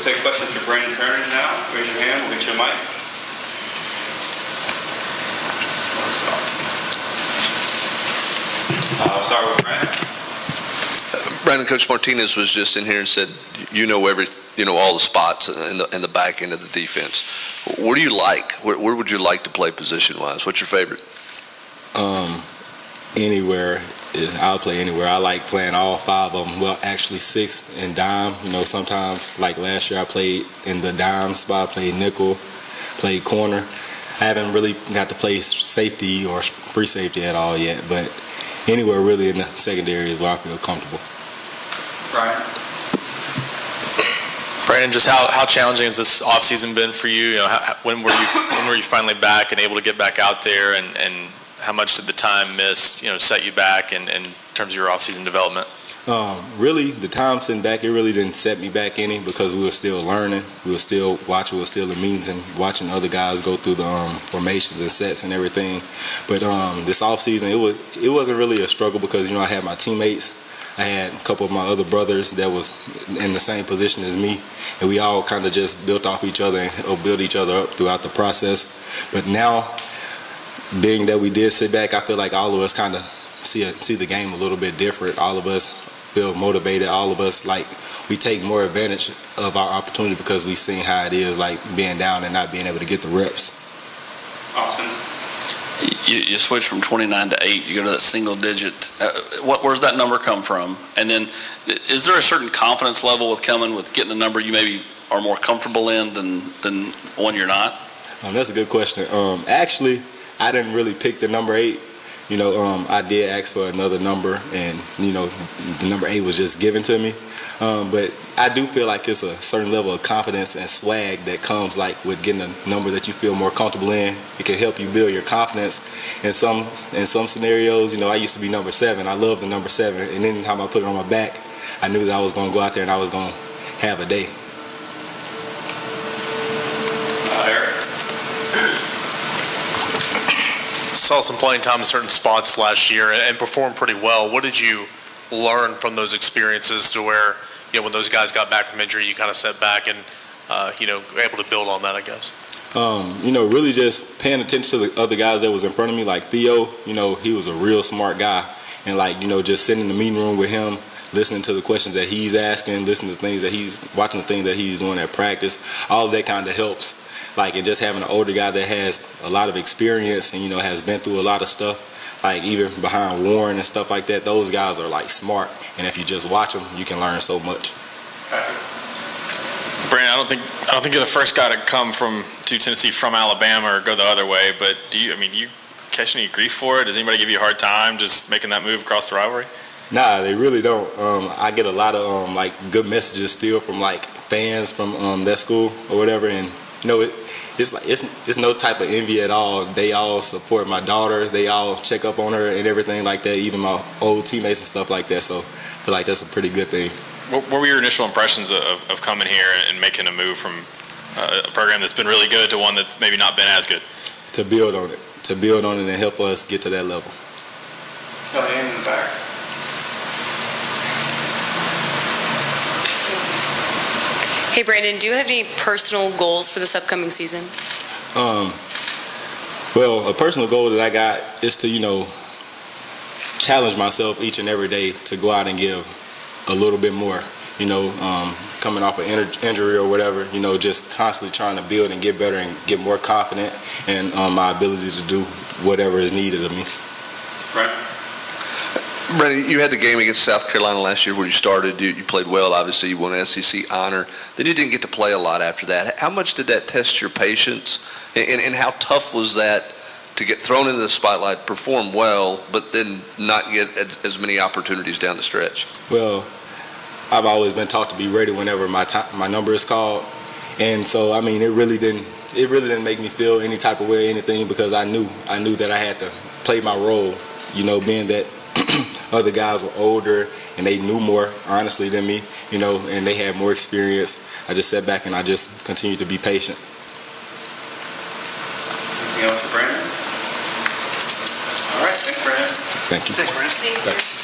We'll take questions for Brandon Turnage now. Raise your hand, we'll get you a mic. Uh, I'll start with Brandon. Brandon, Coach Martinez was just in here and said, you know every, you know, all the spots in the, in the back end of the defense. What do you like? Where, where would you like to play position-wise? What's your favorite? Um, anywhere. Is- I'll play anywhere. I like playing all five of them. Well, actually six in dime. You know, sometimes like last year I played in the dime spot. I played nickel, played corner. I haven't really got to play safety or free safety at all yet, but anywhere really in the secondary is where I feel comfortable. Brian? Brandon, just how, how challenging has this offseason been for you? You know, how, when were you when were you finally back and able to get back out there, and, and how much did the time missed, you know, set you back in, in terms of your offseason development? Um, really, the time sitting back, it really didn't set me back any because we were still learning. We were still watching. We were still in and watching other guys go through the um, formations and sets and everything. But um, this offseason, it was it wasn't really a struggle because you know I had my teammates. I had a couple of my other brothers that was in the same position as me, and we all kind of just built off each other and built each other up throughout the process. But now, being that we did sit back, I feel like all of us kind of see a, see the game a little bit different. All of us feel motivated. All of us like we take more advantage of our opportunity because we've seen how it is like being down and not being able to get the reps. Austin? You, you switch from 29 to 8, you go to that single digit. Uh, what, where's that number come from? And then, is there a certain confidence level with coming with getting a number you maybe are more comfortable in than, than one you're not? Um, that's a good question. Um, actually, I didn't really pick the number eight. You know, um, I did ask for another number, and you know, the number eight was just given to me. Um, but I do feel like it's a certain level of confidence and swag that comes like with getting a number that you feel more comfortable in. It can help you build your confidence. In some in some scenarios, you know, I used to be number seven. I love the number seven, and anytime I put it on my back, I knew that I was going to go out there and I was going to have a day. Uh, Eric? Saw some playing time in certain spots last year and, and performed pretty well. What did you learn from those experiences to where, you know, when those guys got back from injury, you kind of set back and, uh, you know, able to build on that, I guess? um, you know, really just paying attention to the other guys that was in front of me, like Theo. You know, he was a real smart guy, and like you know, just sitting in the meeting room with him, listening to the questions that he's asking, listening to things that he's watching, the things that he's doing at practice. All of that kind of helps. Like, and just having an older guy that has a lot of experience and you know has been through a lot of stuff, like even behind Warren and stuff like that. Those guys are like smart, and if you just watch them, you can learn so much. Brandon, I don't think I don't think you're the first guy to come from to Tennessee from Alabama or go the other way. But do you? I mean, you catch any grief for it? Does anybody give you a hard time just making that move across the rivalry? Nah, they really don't. Um, I get a lot of um, like good messages still from like fans from um, that school or whatever, and you know it, it's like it's it's no type of envy at all. They all support my daughter. They all check up on her and everything like that. Even my old teammates and stuff like that. So I feel like that's a pretty good thing. What, what were your initial impressions of, of coming here and making a move from uh, a program that's been really good to one that's maybe not been as good? To build on it, to build on it, and help us get to that level. Kellyanne in the back. Hey, Brandon, do you have any personal goals for this upcoming season? Um, well, a personal goal that I got is to, you know, challenge myself each and every day to go out and give a little bit more. You know, um, coming off an injury or whatever, you know, just constantly trying to build and get better and get more confident in um, my ability to do whatever is needed of me. Brandon, you had the game against South Carolina last year where you started. You, you played well. Obviously, you won SEC honor. Then you didn't get to play a lot after that. How much did that test your patience, and, and, and how tough was that to get thrown into the spotlight, perform well, but then not get as, as many opportunities down the stretch? Well, I've always been taught to be ready whenever my time, my number is called, and so I mean, it really didn't it really didn't make me feel any type of way, or anything, because I knew I knew that I had to play my role. You know, being that other guys were older and they knew more honestly than me, you know, and they had more experience. I just sat back and I just continued to be patient. Anything else for Brandon? All right, thanks, Brandon. Thank you. Thanks, Brandon. Thanks.